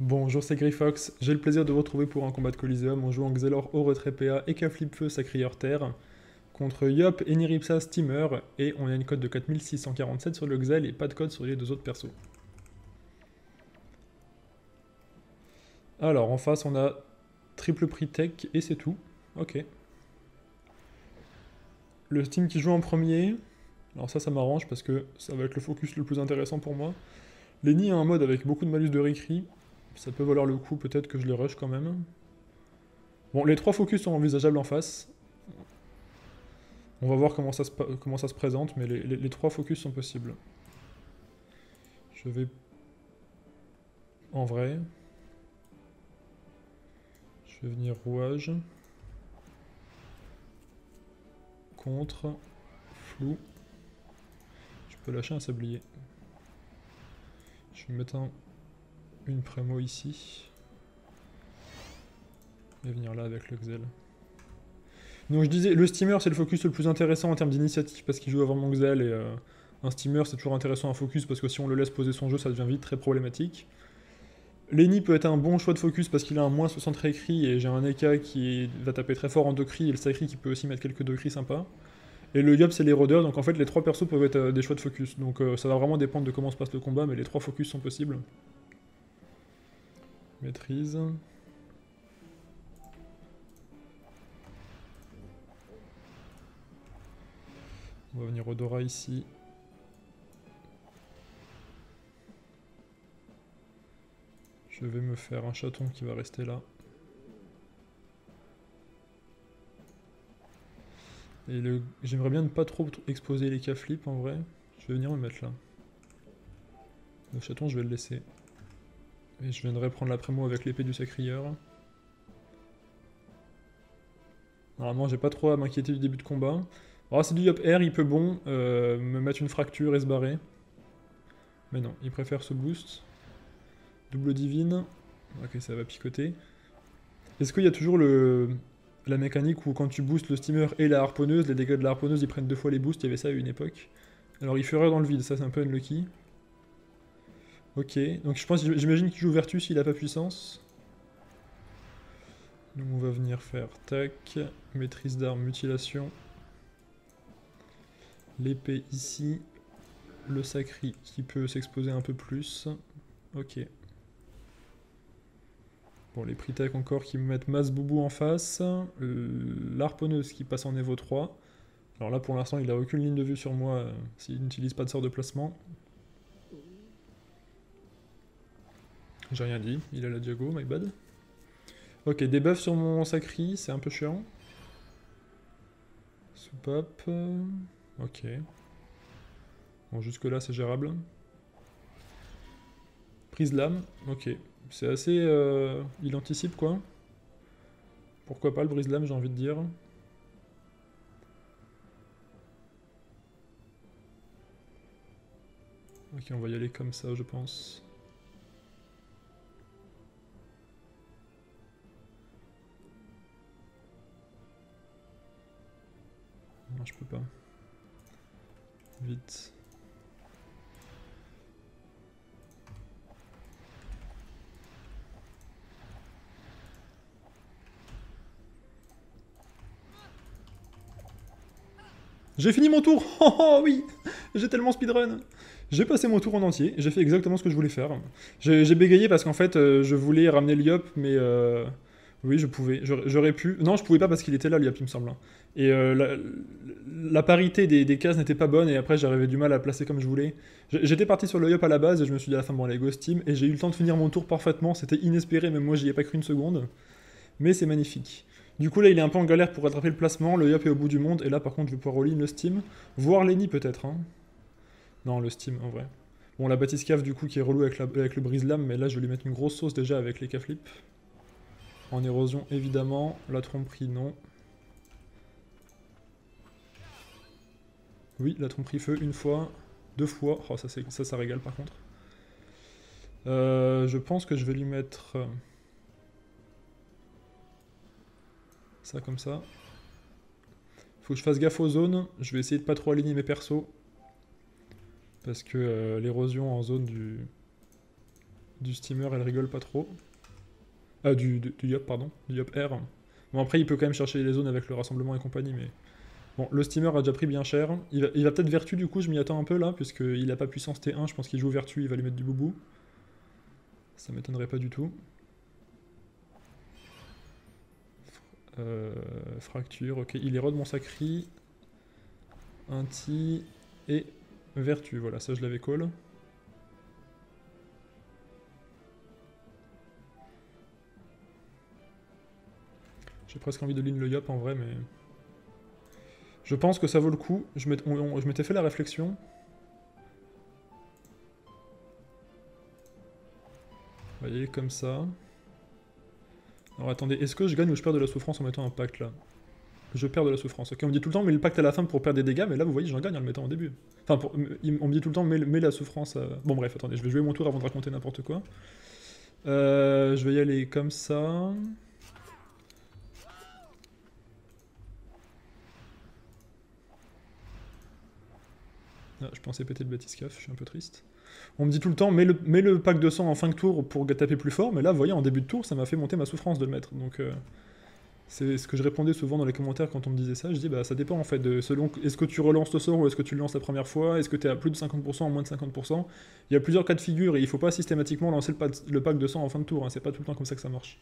Bonjour, c'est Grifox. J'ai le plaisir de vous retrouver pour un combat de Coliseum en jouant Xelor au retrait PA et Flip Feu Sacrieur Terre contre Yop et Niripsa Steamer et on a une code de 4647 sur le Xel et pas de code sur les deux autres persos. Alors en face on a triple prix tech et c'est tout. Ok. Le Steam qui joue en premier. Alors ça ça m'arrange parce que ça va être le focus le plus intéressant pour moi. Lenny a un mode avec beaucoup de malus de récrit. Ça peut valoir le coup, peut-être que je les rush quand même. Bon, les trois focus sont envisageables en face. On va voir comment ça se, comment ça se présente, mais les, trois focus sont possibles. Je vais... En vrai... Je vais venir rouage. Contre. Flou. Je peux lâcher un sablier. Je vais mettre un une prémo ici. Et venir là avec le Xel. Donc je disais, le steamer c'est le focus le plus intéressant en termes d'initiative parce qu'il joue vraiment Xel et euh, un steamer c'est toujours intéressant à focus parce que si on le laisse poser son jeu ça devient vite très problématique. Lenny peut être un bon choix de focus parce qu'il a un moins 60 réécrit et j'ai un Eka qui va taper très fort en deux cris et le Sacri qui peut aussi mettre quelques deux cris sympas. Et le Yop c'est l'érodeur donc en fait les trois persos peuvent être euh, des choix de focus. Donc euh, ça va vraiment dépendre de comment se passe le combat mais les trois focus sont possibles. Maîtrise. On va venir au Dora ici. Je vais me faire un chaton qui va rester là. Et le... j'aimerais bien ne pas trop exposer les cas flip en vrai. Je vais venir me mettre là. Le chaton je vais le laisser. Et je viendrai prendre l'après-mot avec l'épée du sacrieur. Normalement, j'ai pas trop à m'inquiéter du début de combat. Alors, c'est du Yop R, il peut bon euh, me mettre une fracture et se barrer. Mais non, il préfère ce boost. Double divine. Ok, ça va picoter. Est-ce qu'il y a toujours le, la mécanique où quand tu boostes le steamer et la harponneuse, les dégâts de la harponneuse ils prennent deux fois les boosts, il y avait ça à une époque. Alors il ferait dans le vide, ça c'est un peu unlucky. Ok, donc je pense, j'imagine qu'il joue Vertus s'il a pas puissance. Donc on va venir faire tac, maîtrise d'armes, mutilation. L'épée ici, le sacri qui peut s'exposer un peu plus. Ok. Bon, les prix tech encore qui me mettent masse boubou en face. L'harponneuse qui passe en Evo 3. Alors là pour l'instant il a aucune ligne de vue sur moi euh, s'il n'utilise pas de sort de placement. J'ai rien dit, il a la Diago, my bad. Ok, des sur mon Sacri, c'est un peu chiant. Soupape. Ok. Bon, jusque là c'est gérable. Prise lame, ok. C'est assez... Euh, il anticipe quoi. Pourquoi pas le brise-lame j'ai envie de dire. Ok, on va y aller comme ça je pense. Je peux pas. Vite. J'ai fini mon tour Oh, oh oui J'ai tellement speedrun J'ai passé mon tour en entier, j'ai fait exactement ce que je voulais faire. J'ai bégayé parce qu'en fait, euh, je voulais ramener Liop, mais... Euh, oui, je pouvais. J'aurais pu. Non, je pouvais pas parce qu'il était là, Liop, il me semble. Hein. Et euh, la, parité des, cases n'était pas bonne et après j'arrivais du mal à placer comme je voulais. J'étais parti sur le Yop à la base et je me suis dit à la fin, bon, allez, Ghost Team. Et j'ai eu le temps de finir mon tour parfaitement. C'était inespéré, mais moi j'y ai pas cru une seconde. Mais c'est magnifique. Du coup, là, il est un peu en galère pour rattraper le placement. Le Yop est au bout du monde. Et là, par contre, je vais pouvoir all le Steam. Voir Lenny peut-être. Hein. Non, le Steam en vrai. Bon, la Batiscave, du coup, qui est relou avec, avec le brise-lame. Mais là, je vais lui mettre une grosse sauce déjà avec les K-Flip. En érosion, évidemment. La tromperie, non. Oui, la tromperie feu, une fois, deux fois. Oh, ça, ça, ça régale par contre. Euh, je pense que je vais lui mettre... Euh, ça comme ça. Faut que je fasse gaffe aux zones. Je vais essayer de pas trop aligner mes persos. Parce que euh, l'érosion en zone du... Du steamer, elle rigole pas trop. Ah, du, du, Yop, pardon. Du Yop R. Bon, après, il peut quand même chercher les zones avec le rassemblement et compagnie, mais... Bon, le steamer a déjà pris bien cher. Il va, peut-être vertu, du coup, je m'y attends un peu, là, puisqu'il a pas puissance T1, je pense qu'il joue vertu, il va lui mettre du boubou. Ça m'étonnerait pas du tout. Euh, fracture, ok. Il érode mon sacri. Inti et vertu. Voilà, ça je l'avais call. J'ai presque envie de ligne le yop en vrai, mais... Je pense que ça vaut le coup. Je m'étais fait la réflexion. Vous voyez, comme ça. Alors attendez, est-ce que je gagne ou je perds de la souffrance en mettant un pacte là? Je perds de la souffrance. Ok, on me dit tout le temps, mais le pacte à la fin pour perdre des dégâts, mais là vous voyez, j'en gagne en le mettant au début. Enfin, on me dit tout le temps, mais, la souffrance... Bon bref, attendez, je vais jouer mon tour avant de raconter n'importe quoi. Euh, je vais y aller comme ça. Ah, je pensais péter le batiscaf, je suis un peu triste. On me dit tout le temps, mets le, pack de sang en fin de tour pour taper plus fort, mais là, vous voyez, en début de tour, ça m'a fait monter ma souffrance de le mettre. Donc, euh, c'est ce que je répondais souvent dans les commentaires quand on me disait ça. Je dis, bah, ça dépend en fait, de selon est-ce que tu relances le sort ou est-ce que tu le lances la première fois, est-ce que tu es à plus de 50% ou moins de 50%. Il y a plusieurs cas de figure et il faut pas systématiquement lancer le, pack de sang en fin de tour, hein. c'est pas tout le temps comme ça que ça marche.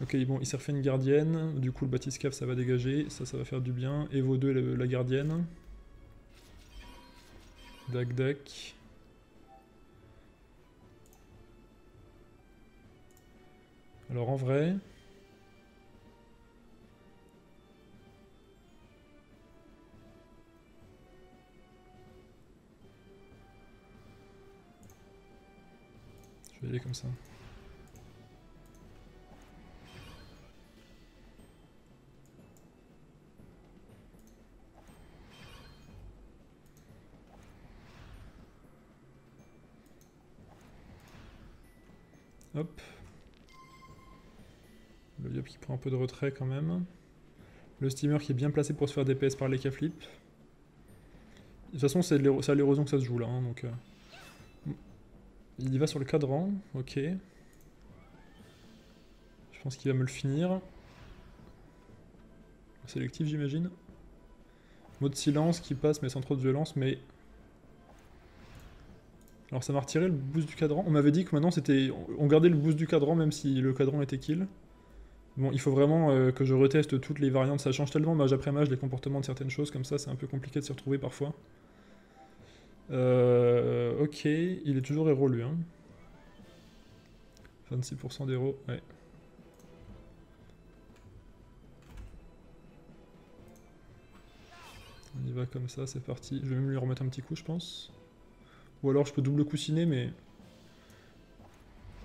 Ok, bon, il s'est refait une gardienne, du coup le batiscaf ça va dégager, ça, ça va faire du bien. Et vos deux, la gardienne. Dac. Alors en vrai... Je vais aller comme ça. Le Yop qui prend un peu de retrait quand même. Le steamer qui est bien placé pour se faire DPS par les flip. De toute façon, c'est à l'érosion que ça se joue là. Hein, donc, euh. Il y va sur le cadran, ok. Je pense qu'il va me le finir. Sélectif j'imagine. Mode silence qui passe mais sans trop de violence, mais alors ça m'a retiré le boost du cadran. On m'avait dit que maintenant c'était... On gardait le boost du cadran même si le cadran était kill. Bon, il faut vraiment euh, que je reteste toutes les variantes. Ça change tellement mage après mage les comportements de certaines choses. Comme ça, c'est un peu compliqué de s'y retrouver parfois. Euh, ok, il est toujours héros lui. Hein. 26% d'héros, ouais. On y va comme ça, c'est parti. Je vais même lui remettre un petit coup, je pense. Ou alors je peux double coussiner, mais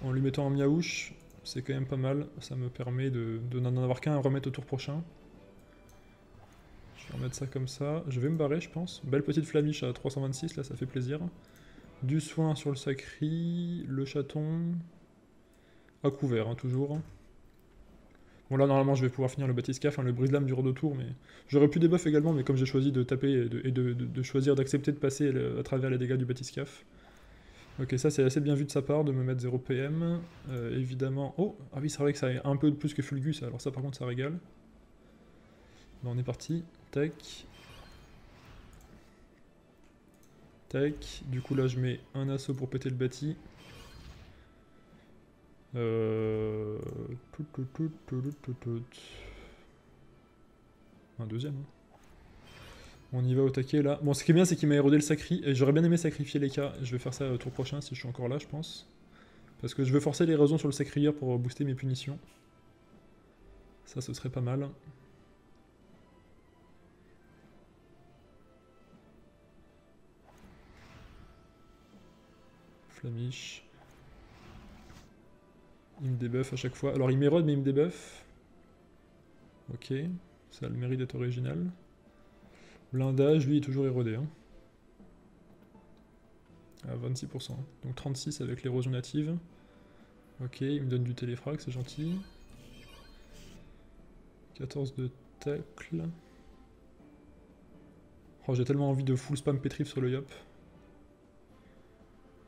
en lui mettant un miaouche, c'est quand même pas mal. Ça me permet de, n'en avoir qu'un à remettre au tour prochain. Je vais remettre ça comme ça. Je vais me barrer, je pense. Belle petite flamiche à 326, là, ça fait plaisir. Du soin sur le sacri, le chaton. À couvert, hein, toujours. Bon là normalement je vais pouvoir finir le batiscaf, le brise-lame dure deux tours, mais j'aurais pu débuff également, mais comme j'ai choisi de taper et de, choisir d'accepter de passer à travers les dégâts du batiscaf. Ok, ça c'est assez bien vu de sa part de me mettre 0 PM. Euh, évidemment... Oh Ah oui, c'est vrai que ça a un peu plus que Fulgus, alors ça par contre ça régale. Bon, on est parti. Tac. Tac. Du coup là je mets un assaut pour péter le bâti. Euh... Un deuxième. Hein. On y va au taquet là. Bon, ce qui est bien, c'est qu'il m'a érodé le sacri. Et j'aurais bien aimé sacrifier les cas. Je vais faire ça au tour prochain si je suis encore là, je pense. Parce que je veux forcer l'érosion sur le sacrieur pour booster mes punitions. Ça, ce serait pas mal. Flamiche. Il me débuff à chaque fois. Alors il m'érode mais il me débuff. Ok, ça a le mérite d'être original. Blindage, lui, est toujours érodé. Hein. À 26%. Donc 36 avec l'érosion native. Ok, il me donne du téléfrag, c'est gentil. 14 de tacle. Oh, j'ai tellement envie de full spam pétrif sur le yop.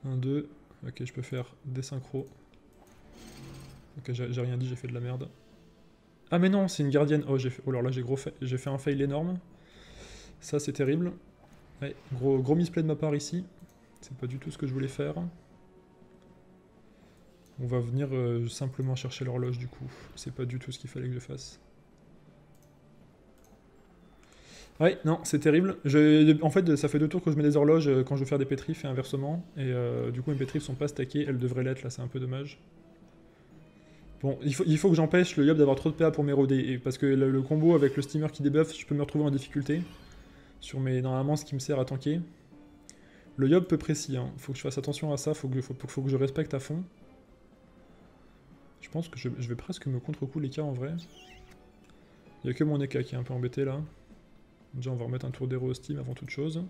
1, 2. Ok, je peux faire des synchros. Ok, j'ai rien dit, j'ai fait de la merde. Ah mais non, c'est une gardienne. Oh, fait... oh alors là, j'ai gros j'ai fait un fail énorme. Ça, c'est terrible. Gros, gros misplay de ma part ici. C'est pas du tout ce que je voulais faire. On va venir euh, simplement chercher l'horloge du coup. C'est pas du tout ce qu'il fallait que je fasse. Ouais, non, c'est terrible. en fait, ça fait deux tours que je mets des horloges euh, quand je veux faire des pétrifs et inversement. Et euh, du coup, mes pétrifs sont pas stackés. Elles devraient l'être, là, c'est un peu dommage. Bon, il faut, que j'empêche le Yob d'avoir trop de PA pour m'éroder. Parce que le, combo avec le steamer qui débuff, je peux me retrouver en difficulté. Sur mes, normalement, ce qui me sert à tanker. Le Yob peut précis, hein. faut que je fasse attention à ça, faut que, faut, que je respecte à fond. Je pense que je, vais presque me contre-coup les cas en vrai. Il n'y a que mon Eka qui est un peu embêté là. Déjà on va remettre un tour d'héros au Steam avant toute chose.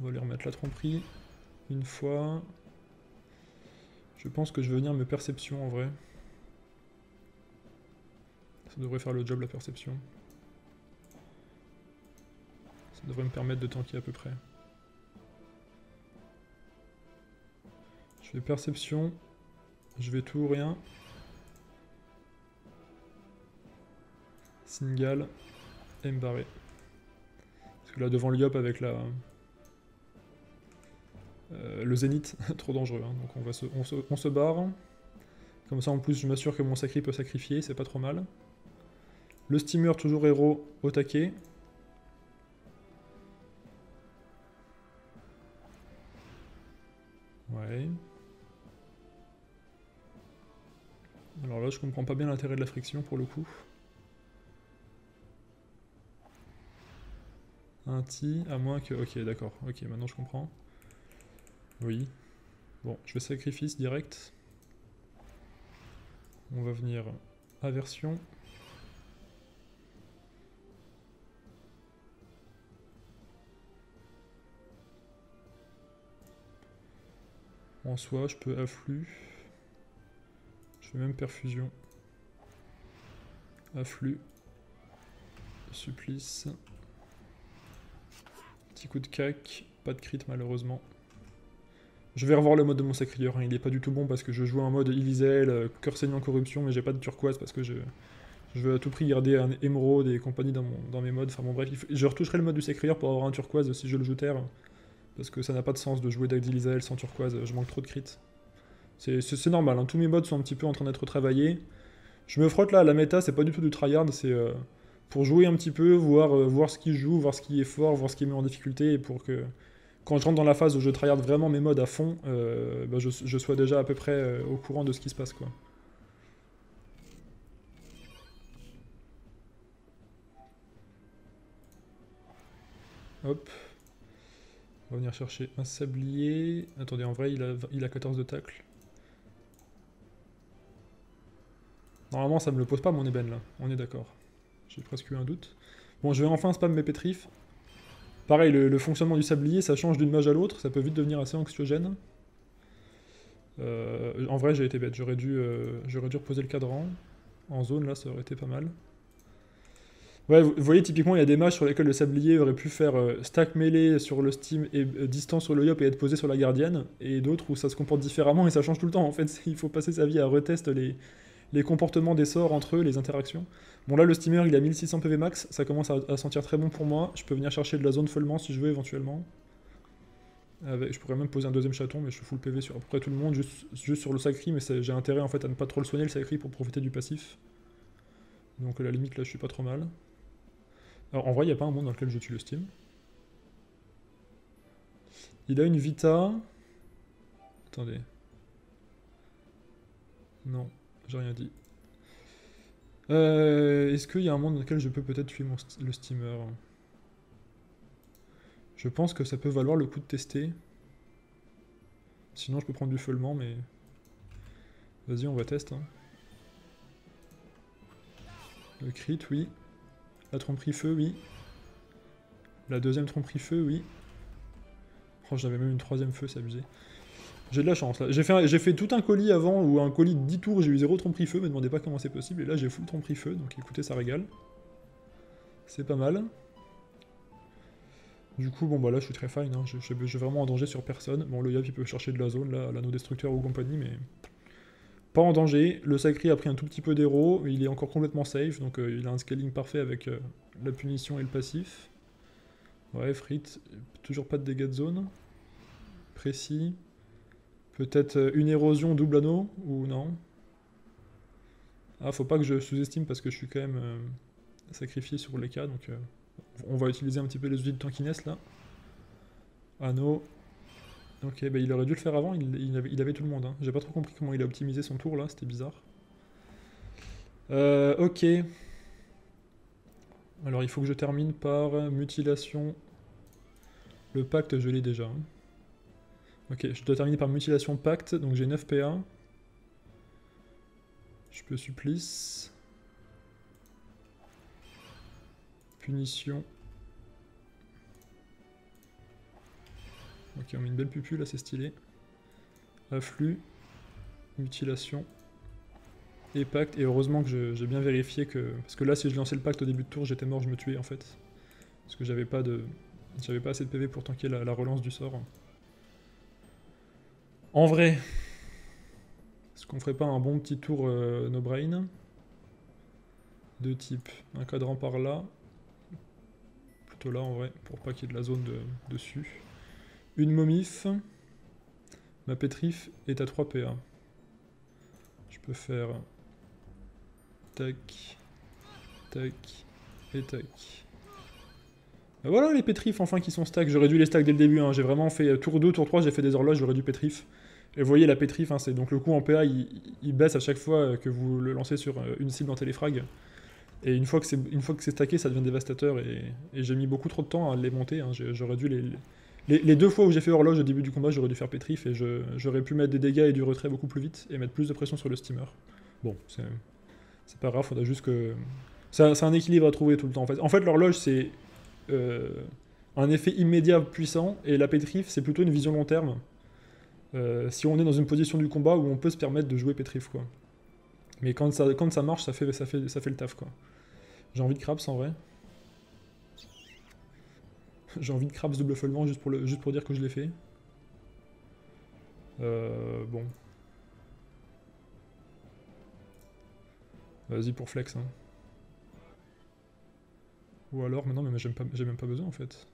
On va aller remettre la tromperie. Une fois. Je pense que je vais venir me perception en vrai. Ça devrait faire le job la perception. Ça devrait me permettre de tanker à peu près. Je fais perception. Je vais tout ou rien. Singal. Et me barrer. Parce que là, devant l'IOP avec la... Euh, le zénith, trop dangereux. Hein. Donc on, va se, on, se, barre. Comme ça, en plus, je m'assure que mon sacri peut sacrifier, c'est pas trop mal. Le steamer, toujours héros, au taquet. Ouais. Alors là, je comprends pas bien l'intérêt de la friction pour le coup. Un ti, à moins que... Ok, d'accord. Ok, maintenant je comprends. Oui. Bon, je vais sacrifice direct. On va venir aversion. En soi, je peux afflux. Je fais même perfusion. Afflux. Supplice. Petit coup de cac. Pas de crit malheureusement. Je vais revoir le mode de mon sacrieur. Hein. Il est pas du tout bon parce que je joue en mode Ilizel, euh, cœur saignant corruption, mais j'ai pas de turquoise parce que je, veux à tout prix garder un émeraude et compagnie dans, mes modes. Enfin bon bref, je retoucherai le mode du sacrieur pour avoir un turquoise si je le joue terre. Parce que ça n'a pas de sens de jouer deck sans turquoise, je manque trop de crit. C'est normal, hein. tous mes modes sont un petit peu en train d'être travaillés. Je me frotte là la méta, c'est pas du tout du tryhard, c'est euh, pour jouer un petit peu, voir, euh, voir ce qui joue, voir ce qui est fort, voir ce qui est mis en difficulté, et pour que quand je rentre dans la phase où je tryhard vraiment mes modes à fond, euh, bah, je, sois déjà à peu près au courant de ce qui se passe. quoi. Hop. On va venir chercher un sablier. Attendez, en vrai, il a, il a 14 de tacle. Normalement, ça me le pose pas mon ébène, là. On est d'accord. J'ai presque eu un doute. Bon, je vais enfin spam mes pétrifs. Pareil, le, fonctionnement du sablier, ça change d'une mage à l'autre. Ça peut vite devenir assez anxiogène. Euh, en vrai, j'ai été bête. J'aurais dû, euh, dû reposer le cadran. En zone, là, ça aurait été pas mal. Ouais, vous voyez, typiquement, il y a des mages sur lesquels le sablier aurait pu faire euh, stack mêlé sur le steam et euh, distance sur le yop et être posé sur la gardienne, et d'autres où ça se comporte différemment et ça change tout le temps. En fait, il faut passer sa vie à retester les, les comportements des sorts entre eux, les interactions. Bon, là, le steamer, il a 1600 PV max, ça commence à, sentir très bon pour moi. Je peux venir chercher de la zone follement si je veux éventuellement. je pourrais même poser un deuxième chaton, mais je full PV sur à peu près tout le monde, juste, juste sur le sacri, mais j'ai intérêt en fait à ne pas trop le soigner le sacri pour profiter du passif. Donc à la limite, là, je suis pas trop mal. Alors en vrai, il n'y a pas un monde dans lequel je tue le Steam. Il a une Vita. Attendez. Non, j'ai rien dit. Euh, Est-ce qu'il y a un monde dans lequel je peux peut-être tuer le steamer? Je pense que ça peut valoir le coup de tester. Sinon je peux prendre du feulement, mais... Vas-y, on va tester. Hein. Le crit, oui. La tromperie feu, oui. La deuxième tromperie feu, oui. Oh, j'avais même une troisième feu, c'est abusé. J'ai de la chance, là. J'ai fait, tout un colis avant, ou un colis de 10 tours, j'ai eu zéro tromperie feu, me demandez pas comment c'est possible, et là j'ai full tromperie feu, donc écoutez, ça régale. C'est pas mal. Du coup, bon bah là je suis très fine, hein. je, je, suis vraiment en danger sur personne. Bon, le Yap il peut chercher de la zone, là, l'anneau destructeur ou compagnie, mais pas en danger. Le Sacré a pris un tout petit peu d'héros, il est encore complètement safe, donc euh, il a un scaling parfait avec euh, la punition et le passif. Ouais, Frit, toujours pas de dégâts de zone. Précis. Peut-être euh, une érosion double anneau, ou non? Ah, faut pas que je sous-estime parce que je suis quand même euh, sacrifié sur les cas, donc euh, on va utiliser un petit peu les outils de tankiness là. Anneau. Ok, bah il aurait dû le faire avant, il, avait, tout le monde. Hein. J'ai pas trop compris comment il a optimisé son tour là, c'était bizarre. Ok. Alors il faut que je termine par mutilation. Le pacte, je l'ai déjà. hein. Ok, je dois terminer par mutilation pacte, donc j'ai 9 PA. Je peux supplice. Punition. Ok, on met une belle pupule, là c'est stylé. Afflux. Mutilation. Et pacte, et heureusement que j'ai bien vérifié que... Parce que là, si je lançais le pacte au début de tour, j'étais mort, je me tuais en fait. Parce que j'avais pas de... J'avais pas assez de PV pour tanker la relance du sort. En vrai, est-ce qu'on ferait pas un bon petit tour euh, no brain? De type un cadran par là. Plutôt là en vrai, pour pas qu'il y ait de la zone de- dessus. Une momif. Ma pétrif est à 3 PA. Je peux faire tac, tac et tac. Ben voilà les pétrifs enfin qui sont stack. J'aurais dû les stack dès le début. hein. J'ai vraiment fait euh, tour 2, tour 3, j'ai fait des horloges, j'aurais dû pétrif. Et vous voyez la pétrif, hein, donc le coup en PA il, baisse à chaque fois euh, que vous le lancez sur euh, une cible en téléfrag. Et une fois que c'est une fois c'est stacké, ça devient dévastateur. Et, j'ai mis beaucoup trop de temps à les monter. hein. J'aurais dû les, les, les deux fois où j'ai fait horloge au début du combat, j'aurais dû faire pétrif et j'aurais pu mettre des dégâts et du retrait beaucoup plus vite et mettre plus de pression sur le steamer. Bon, c'est pas grave, faudra juste que. C'est un, c'est un équilibre à trouver tout le temps en fait. En fait, l'horloge c'est euh, un effet immédiat puissant et la pétrif c'est plutôt une vision long terme. Euh, si on est dans une position du combat où on peut se permettre de jouer pétrif quoi. Mais quand ça, quand ça marche, ça fait, ça, fait, ça fait le taf quoi. J'ai envie de Krabs en vrai. J'ai envie de Krabs double follement juste pour, le, juste pour dire que je l'ai fait. Euh, bon. Vas-y pour flex. Hein. Ou alors, mais non, mais j'ai même pas besoin en fait.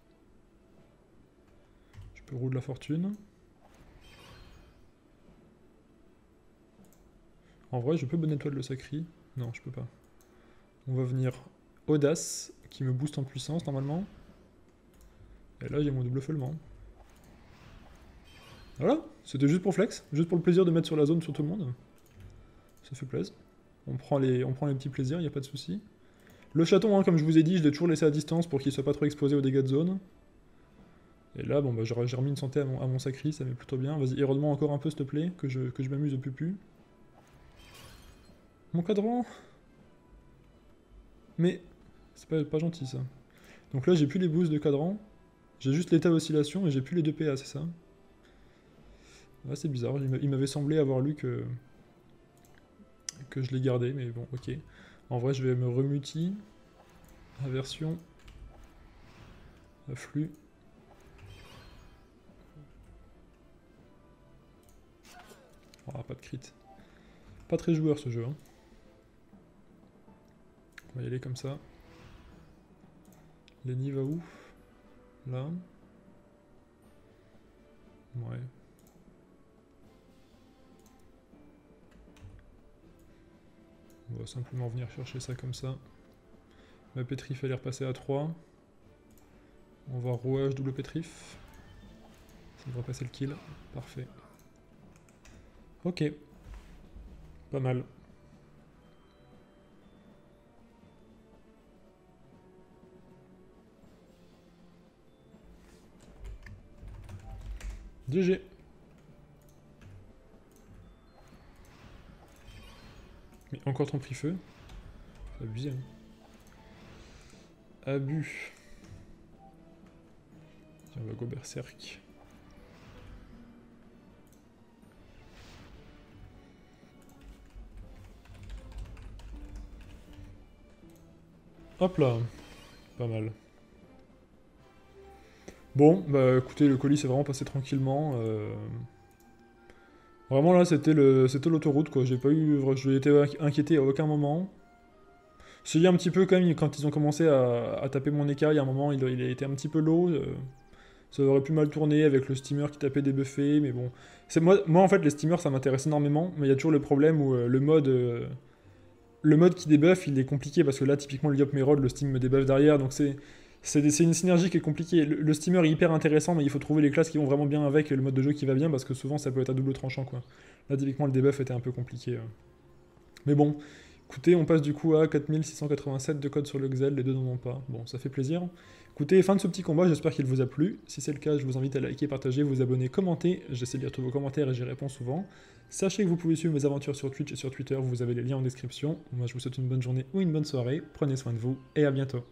Je peux roue de la fortune. En vrai, je peux bonne étoile le sacri. Non, je peux pas. On va venir audace, qui me booste en puissance normalement. Et là, j'ai mon double feulement. Voilà, c'était juste pour flex, juste pour le plaisir de mettre sur la zone sur tout le monde. Ça fait plaisir. On prend les, petits plaisirs, y a pas de souci. Le chaton, hein, comme je vous ai dit, je l'ai toujours laissé à distance pour qu'il soit pas trop exposé aux dégâts de zone. Et là, bon, bah, j'ai remis une santé à mon, à sacri, ça met plutôt bien. Vas-y, érode-moi encore un peu, s'il te plaît, que je, que je m'amuse au pupu. Mon cadran Mais c'est pas, gentil ça. Donc là, j'ai plus les boosts de cadran. J'ai juste l'état d'oscillation et j'ai plus les deux PA, c'est ça? C'est bizarre. Il m'a- il m'avait semblé avoir lu que que je l'ai gardé, mais bon, ok. En vrai, je vais me remuti. Aversion. Afflux. Ah, pas de crit. Pas très joueur ce jeu. Hein. On va y aller comme ça. Lenny va où? Là? Ouais. On va simplement venir chercher ça comme ça. Ma pétrif est repassée à 3. On va rouage double pétrif. Ça devrait passer le kill. Parfait. Ok. Pas mal. GG. Mais encore ton prix feu. Abusé. Hein. Abus. Tiens, on va go berserk. Hop là. Pas mal. Bon, bah écoutez, le colis s'est vraiment passé tranquillement. euh. Vraiment là, c'était l'autoroute quoi. J'ai pas eu, je été inquiété à aucun moment. Dit un petit peu quand même quand ils ont commencé à, taper mon écaille. Il y a un moment, il, a été un petit peu low. euh. Ça aurait pu mal tourner avec le steamer qui tapait des buffets, mais bon. C'est moi, moi en fait, les steamers ça m'intéresse énormément, mais il y a toujours le problème où euh, le mode, le mode qui débuffe, il est compliqué parce que là, typiquement, le Yop Merod, le steam me débuffe derrière, donc c'est c'est une synergie qui est compliquée. Le, steamer est hyper intéressant, mais il faut trouver les classes qui vont vraiment bien avec et le mode de jeu qui va bien parce que souvent ça peut être à double tranchant. Là, typiquement, le debuff était un peu compliqué. euh. Mais bon, écoutez, on passe du coup à 4687 de code sur le Xel, les deux n'en ont pas. Bon, ça fait plaisir. Écoutez, fin de ce petit combat, j'espère qu'il vous a plu. Si c'est le cas, je vous invite à liker, partager, vous abonner, commenter. J'essaie de lire tous vos commentaires et j'y réponds souvent. Sachez que vous pouvez suivre mes aventures sur Twitch et sur Twitter, vous avez les liens en description. Moi, je vous souhaite une bonne journée ou une bonne soirée. Prenez soin de vous et à bientôt.